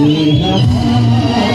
We have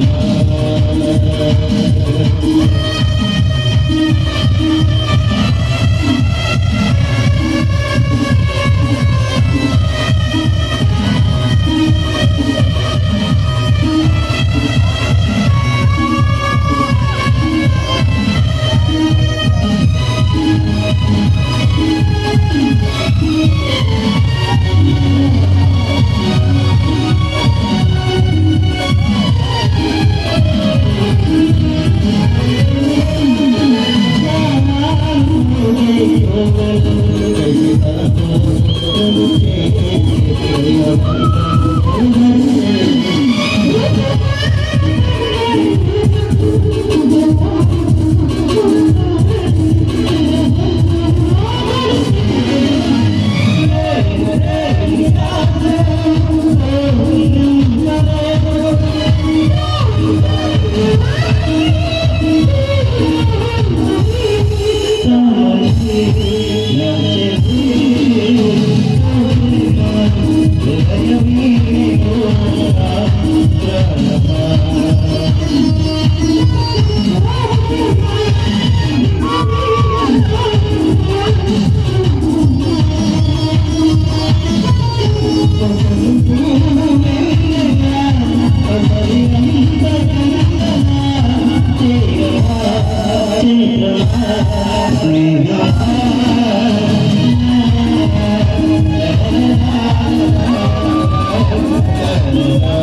you. Yeah. Yeah.